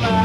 my